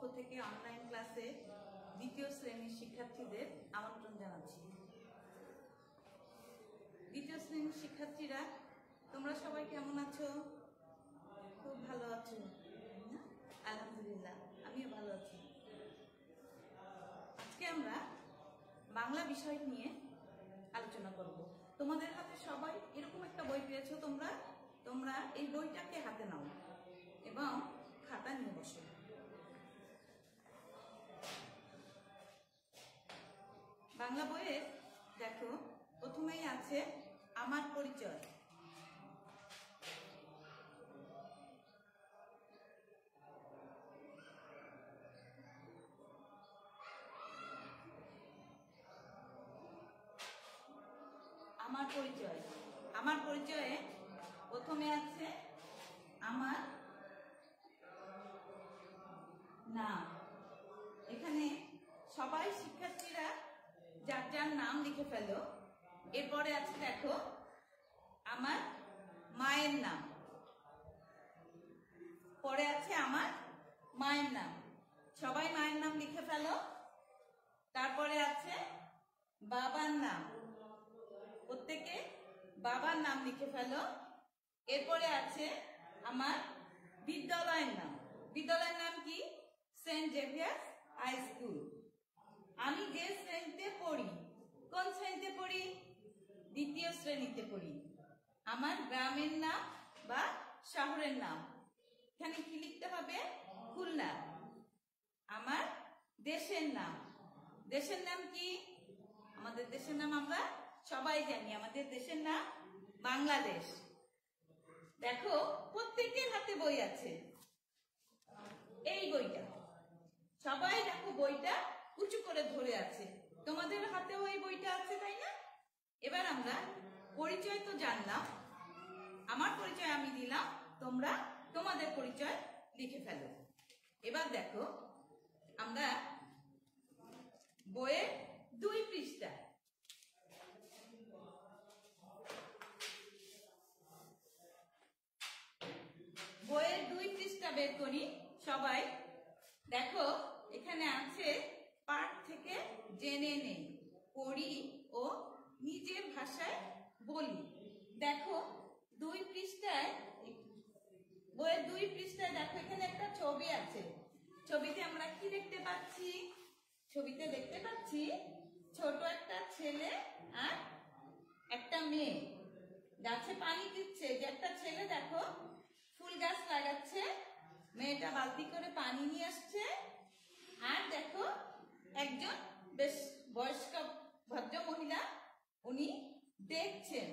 পক্ষ থেকে অনলাইন ক্লাসে দ্বিতীয় শ্রেণির শিক্ষার্থীদের আমন্ত্রণ জানাচ্ছি। দ্বিতীয় শ্রেণির শিক্ষার্থীরা, তোমরা সবাই কেমন আছো? খুব ভালো আছো? আলহামদুলিল্লাহ, আমিও ভালো আছি। আজকে আমরা বাংলা বিষয় নিয়ে আলোচনা করব। তোমাদের হাতে সবাই এরকম একটা বই পেয়েছ তোমরা তোমরা এই বইটাকে হাতে নাও এবং খাতা নিয়ে বসো। বাংলা বইয়ে দেখো, প্রথমেই আছে আমার পরিচয়। আমার পরিচয়। আমার পরিচয়ে প্রথমে আছে আমার নাম এখানে সবাই শিক্ষার্থীরা যার যার নাম লিখে ফেলো। এরপরে আছে দেখো, আমার মায়ের নাম। পরে আছে আমার মায়ের নাম। সবাই মায়ের নাম লিখে ফেলো। তারপরে আছে বাবার নাম। প্রত্যেকে বাবার নাম লিখে ফেলো। এরপরে আছে আমার বিদ্যালয়ের নাম। বিদ্যালয়ের নাম কি? Saint Xavier's high school. আমি যে শ্রেণীতে পড়ি কোন শ্রেণীতে পড়ি? দ্বিতীয় শ্রেণীতে পড়ি। আমার গ্রামের নাম বা শহরের নাম। এখানে কি লিখতে হবে? খুলনা। আমার দেশের নাম। দেশের নাম কি? আমাদের দেশের নাম আমরা সবাই জানি। আমাদের দেশের নাম বাংলাদেশ। দেখো, প্রত্যেকের হাতে বই আছে। এই বইটা। সবাই দেখো বইটা উঁচু করে ধরে আছে। তোমাদের হাতেও এই বইটা আছে, তাই না? এবার আমরা পরিচয় তো জানলাম। আমার পরিচয় আমি দিলাম, তোমরা তোমাদের পরিচয় লিখে ফেলো। এবার দেখো, আমরা বইয়ের দুই পৃষ্ঠা বইয়ের দুই পৃষ্ঠা বের করি সবাই দেখো এখানে আছে পাঠ থেকে জেনে নেই পড়ি ও নিজের ভাষায় বলি দেখো দুই পৃষ্ঠায় বইয়ের দুই পৃষ্ঠায় দেখো এখানে একটা ছবি আছে ছবিতে আমরা কি দেখতে পাচ্ছি ছবিতে দেখতে পাচ্ছি ছোট একটা ছেলে আর একটা মেয়ে। গাছে পানি দিচ্ছে, যে একটা ছেলে দেখো, ফুল গাছ লাগাচ্ছে, মেয়েটা বালতি করে পানি নিয়ে আসছে, আর দেখো, একজন বেশ বয়স্ক ভদ্র মহিলা উনি দেখছেন।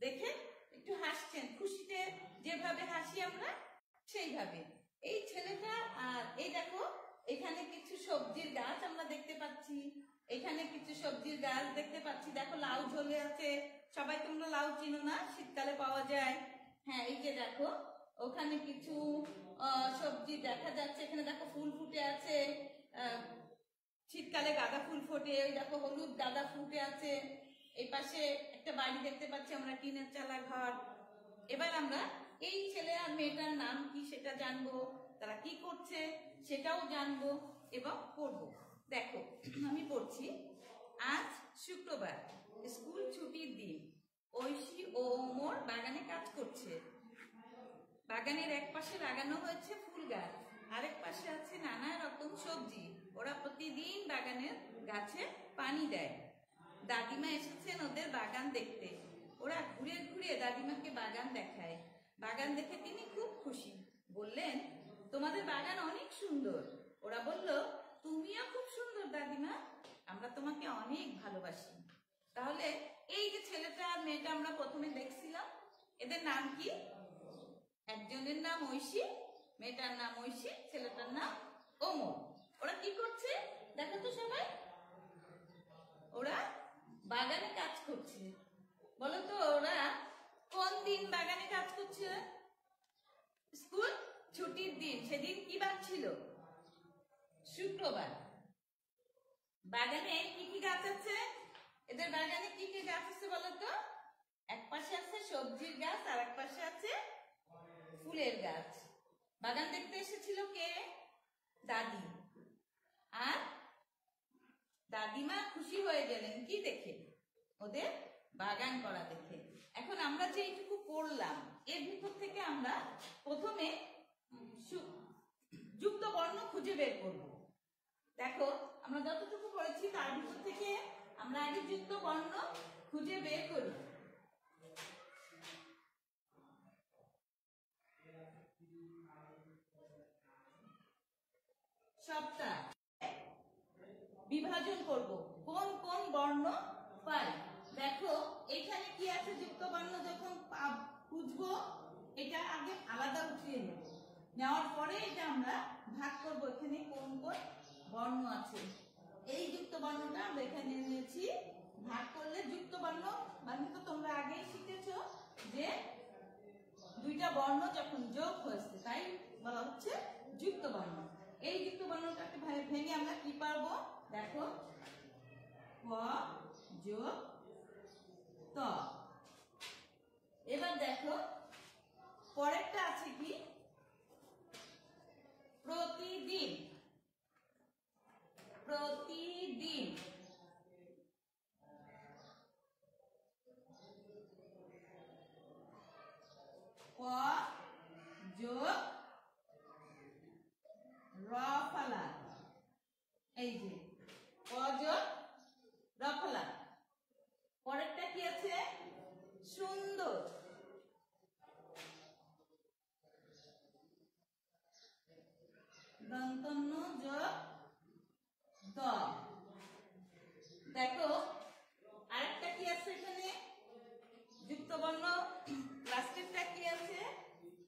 দেখে একটু হাসছেন, খুশিতে যেভাবে হাসি আমরা, সেইভাবে। এই ছেলেটা আর এই দেখো এখানে কিছু সবজির গাছ আমরা দেখতে পাচ্ছি। এখানে কিছু সবজির গাছ দেখতে পাচ্ছি। দেখো লাউ ঝোলে আছে। সবাই তোমরা লাউ চিনো না? শীতকালে পাওয়া যায়। হ্যাঁ এই যে দেখো, ওখানে কিছু সবজি দেখা যাচ্ছে। এখানে দেখো ফুল ফুটে আছে। শীতকালে গাঁদা ফুল ফোটে। ওই দেখো হলুদ গাঁদা ফুটে আছে। এই পাশে একটা বাড়ি দেখতে পাচ্ছি আমরা, টিনের চালা ঘর এবার আমরা এই ছেলে আর মেয়েটার নাম কি সেটা জানব। তারা কি করছে সেটাও জানব এবং পড়ব। দেখো, আমি পড়ছি, আজ শুক্রবার, স্কুল ছুটির দিন। ঐশী ও ওমর বাগানে কাজ করছে। বাগানের এক পাশে লাগানো হয়েছে ফুল গাছ, আরেক পাশে আছে নানা রকম সবজি। ওরা প্রতিদিন বাগানের গাছে পানি দেয়। দাদিমা এসেছেন ওদের বাগান দেখতে। ওরা ঘুরে ঘুরে দাদিমাকে বাগান দেখায়। বাগান দেখে তিনি খুব খুশি। বললেন তোমাদের বাগান অনেক সুন্দর। ওরা বলল, তুমিও খুব সুন্দর দাদিমা। আমরা তোমাকে অনেক ভালোবাসি। তাহলে এই যে ছেলেটা আর মেয়েটা আমরা প্রথমে দেখছিলাম, এদের নাম কি? একজনের নাম ঐশী, মেয়েটার নাম ঐশী, ছেলেটার নাম ওমর। ওরা কি করছে? দেখো তো সবাই। ওরা বাগানে কাজ করছে। বলো তো, ওরা কোন দিন বাগানে কাজ করছে? স্কুল? ছুটির দিন, সেদিন কি বার ছিল? শুক্রবার। বাগানে কি কি গাছ আছে? এদের বাগানে কি কি গাছ আছে বলো তো? এক পাশে আছে সবজির গাছ, আর এক পাশে আছে ফুলের গাছ। বাগান দেখতে এসেছিল কে? দাদি। আর দাদিমা খুশি হয়ে গেলেন কি দেখে? ওদের বাগান করা দেখে। এখন আমরা যে এইটুকু পড়লাম এর ভিতর থেকে আমরা প্রথমে যুক্ত বর্ণ খুঁজে বের করব। দেখো, আমরা যতটুকু পড়েছি তার ভিতর থেকে আমরা আগে যুক্ত বর্ণ খুঁজে বের করি। সবটা বিভাজন করব। কোন কোন বর্ণ পাই? দেখো, এখানে কি আছে যুক্ত বর্ণ? যখন খুঁজবো, এটা আগে আলাদা উঠিয়ে নেব। নেওয়ার পরে এটা আমরা ভাগ করব। এখানে কোন কোন বর্ণ আছে? এই যুক্ত বর্ণটা আমরা এখানে নিয়েছি ভাগ করলে যুক্ত বর্ণ। মানে তো তোমরা আগেই শিখেছো যে দুইটা বর্ণ যখন যোগ হয়েছে, তাই বলা হচ্ছে যুক্ত বর্ণ। এই যুক্ত বর্ণটাকে ভেঙে আমরা কি পারব? দেখো। ক যোগ ত। এবার দেখো, পরেরটা আছে কি? প্রতিদিন প্রতিদিন, ক যোগ র ফলা এই যে, ক যোগ র ফলা পরেরটা কি আছে? সুন্দর। দন্তন্য দ দেখো আরেকটা কি আছে এখানে? যুক্তবর্ণ লাস্টেরটা কি আছে?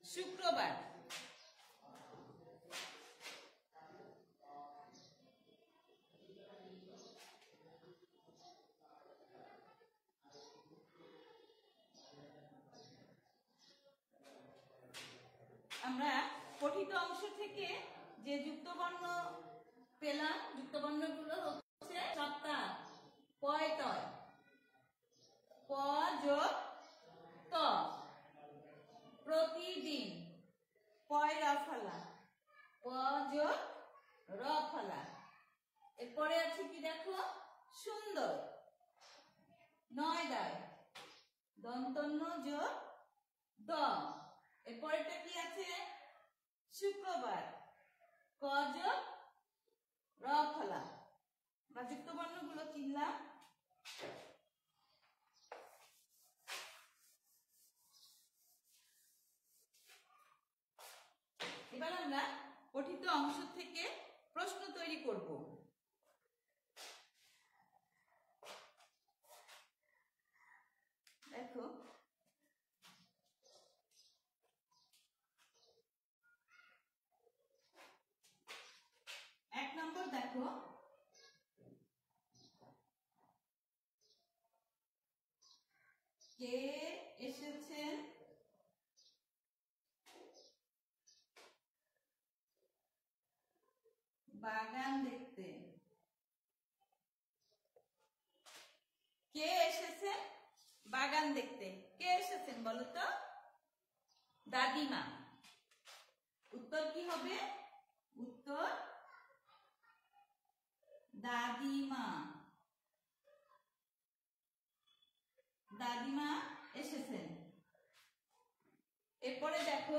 শুক্রবার আমরা পঠিত অংশ থেকে যে যুক্ত বর্ণ পেলাম যুক্ত বর্ণগুলো হচ্ছে সপ্তাহ পয় তয় প প্রতিদিন পয় র ফলা প যোগ র ফলা। এরপরে আছে কি দেখো? সুন্দর নয় দায় দন্তন্য যোগ দ। এরপরেরটা কি আছে? শুক্রবার ক যোগ র ফলা। আমরা যুক্ত বর্ণগুলো চিনলাম। এবার আমরা কঠিত অংশ থেকে প্রশ্ন তৈরি করব দেখো এক নম্বর দেখো কে এসেছেন বাগান দেখতে। কে এসেছেন বাগান দেখতে? কে এসেছেন বলো তো? দাদিমা। উত্তর কি হবে? উত্তর দাদিমা। দাদিমা এসেছেন। এরপরে দেখো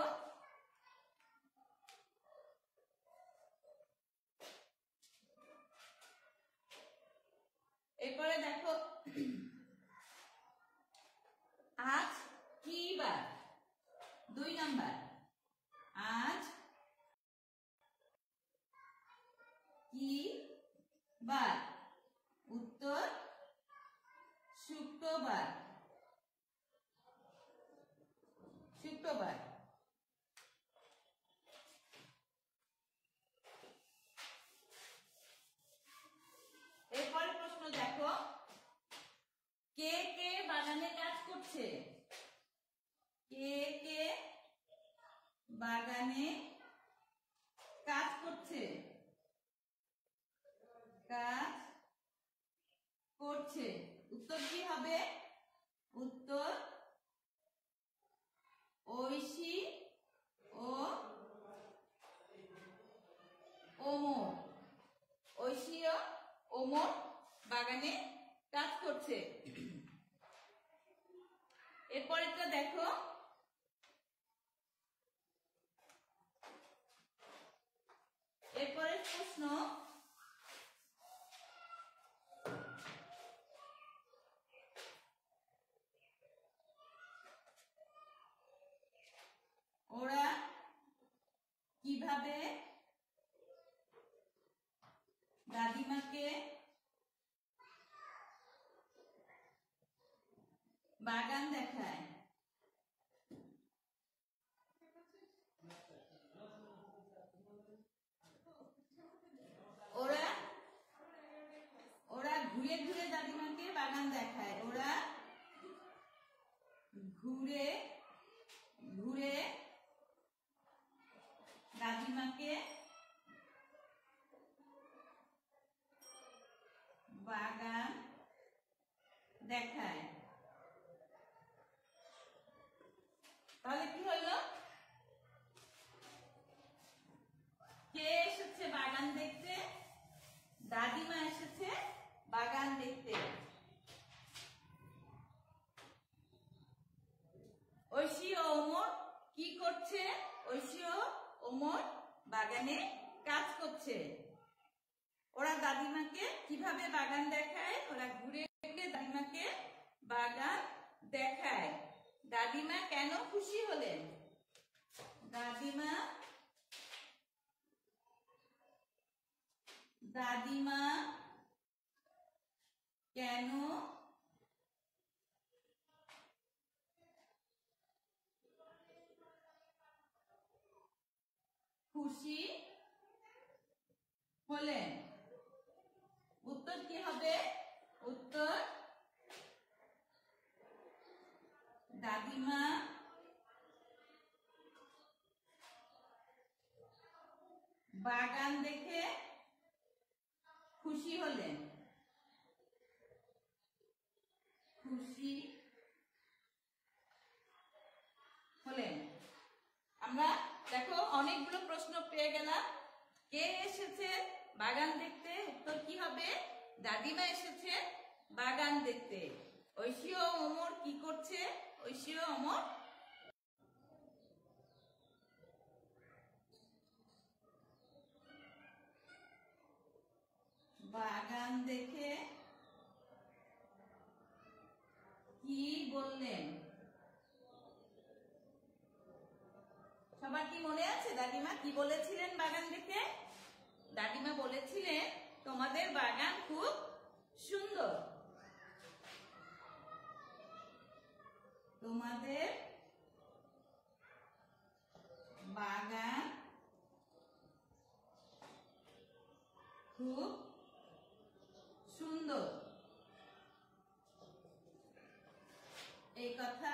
ঘুরে ঘুরে দাদিমাকে বাগান দেখায় তাহলে কি হলো কে এসেছে বাগান দেখতে দাদিমা এসেছে বাগান দেখতে ঐশী ও ওমর কি করছে? ঐশী ও ওমর বাগানে কাজ করছে। ওরা দাদিমাকে কীভাবে বাগান দেখায়? ওরা ঘুরে ঘুরে দাদিমাকে বাগান দেখায়। দাদিমা কেন খুশি হলেন? দাদিমা দাদিমা কেন খুশি হলেন। উত্তর কি হবে? উত্তর দাদিমা বাগান দেখে খুশি হলেন খুশি হলেন আমরা দেখো অনেকগুলো প্রশ্ন পেয়ে কে এসেছে? বাগান দেখতে? উত্তর কি হবে? দাদিমা এসেছে বাগান দেখতে। ঐশীয় অমর কি করছে? ঐশীয় অমর? বাগান দেখে কি বললেন? সবার কি মনে আছে, দাদিমা? কি বলেছিলেন বাগান দেখে? দাদিমা বলেছিলেন, তোমাদের বাগান খুব সুন্দর। তোমাদের বাগান খুব সুন্দর। এই কথা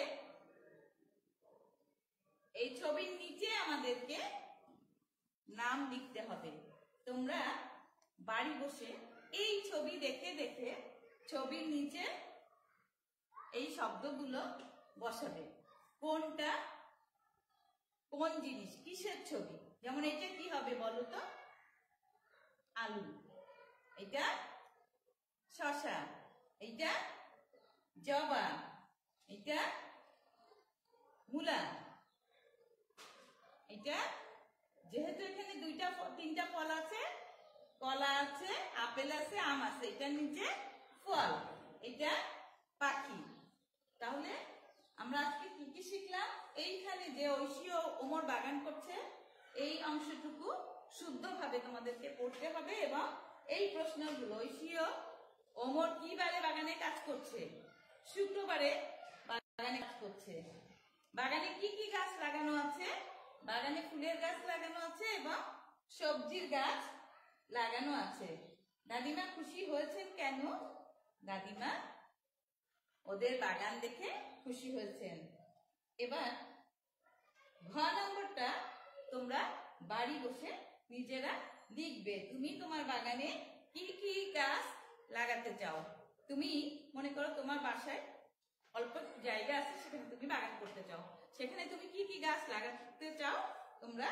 এই ছবির নিচে আমাদেরকে নাম লিখতে হবে। তোমরা বাড়ি বসে এই ছবি দেখে দেখে ছবির নিচে এই শব্দগুলো বসাবে। কোনটা? কোন জিনিস? কিসের ছবি? যেমন এটা কি হবে বলো তো? আলু। এটা শশা। এটা জবা। এটা মূলা। এটা যেহেতু এখানে দুইটা তিনটা ফল আছে, কলা আছে, আপেল আছে, আম আছে, এটার নিচে ফল, এটা পাখি। তাহলে আমরা আজকে কি কি শিখলাম? এইখানে যে ঐশীয় ওমর বাগান করছে, এই অংশটুকু শুদ্ধভাবে তোমাদেরকে পড়তে হবে এবং এই প্রশ্নগুলো ঐশীয় ওমর কি বারে বাগানে কাজ করছে? শুক্রবারে বাগানে কাজ করছে। বাগানে কি কি গাছ লাগানো আছে? বাগানে ফুলের গাছ লাগানো আছে এবং সবজির গাছ লাগানো আছে। দাদিমা খুশি হয়েছেন কেন? দাদিমা ওদের বাগান দেখে খুশি হয়েছেন। এবার ঘ নম্বরটা তোমরা বাড়ি বসে নিজেরা লিখবে। তুমি তোমার বাগানে কি কি গাছ লাগাতে চাও? তুমি মনে করো তোমার বাসায় অল্প জায়গা আছে সেখানে তুমি বাগান করতে চাও। সেখানে তুমি কি কি গাছ লাগাতে চাও তোমরা